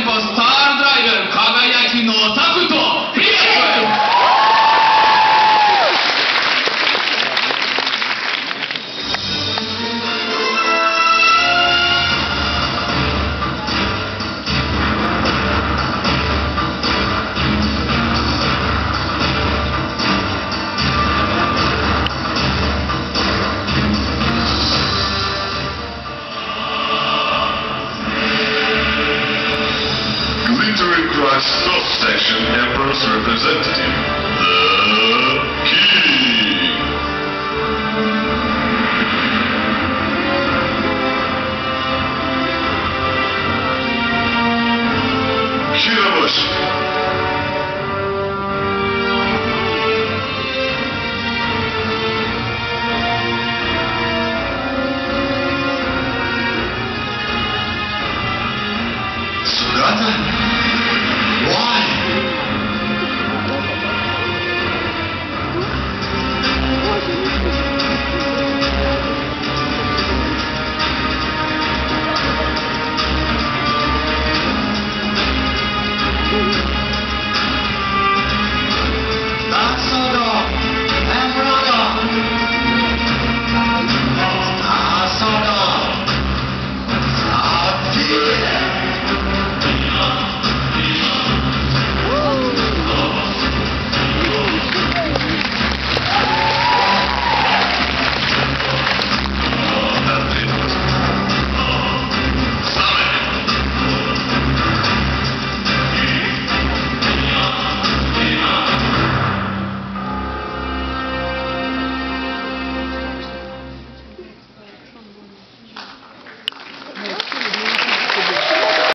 店舗スタードライブ輝きのタクト Box Golf Section Emperor's representative, the King. Kiraboshi. Sugata?